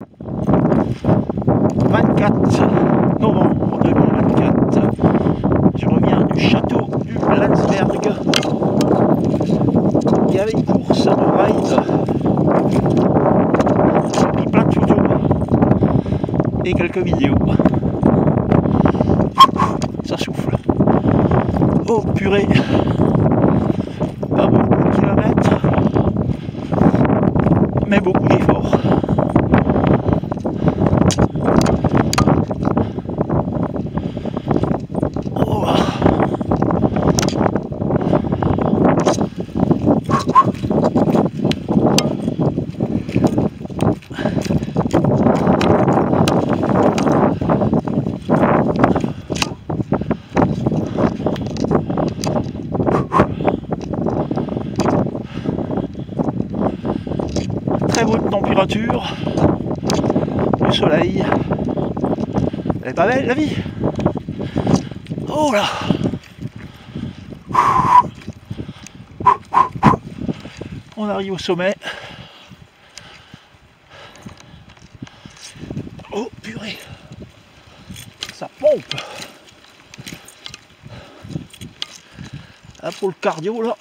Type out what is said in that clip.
24 novembre 2024. Je reviens du château du Landsberg. Il y avait une course de ride. J'ai plein de photos et quelques vidéos. Ça souffle. Oh purée Pas beaucoup de kilomètres, mais beaucoup d'efforts. Très bonne température, du soleil. Elle est pas belle la vie. Oh là. On arrive au sommet. Oh purée. Ça pompe. Ah pour le cardio là